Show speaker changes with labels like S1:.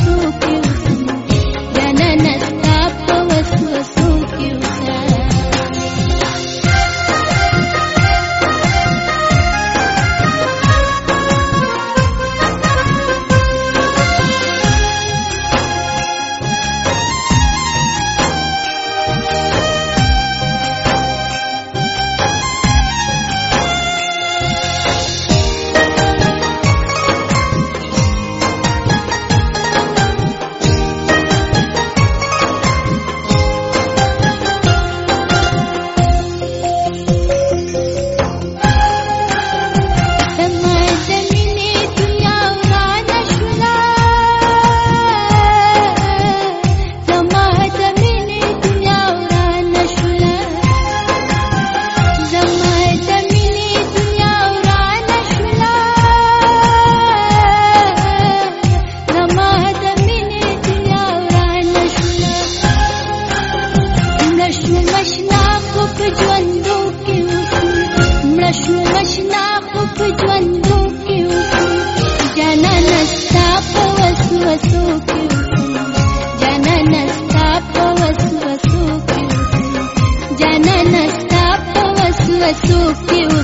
S1: suka suki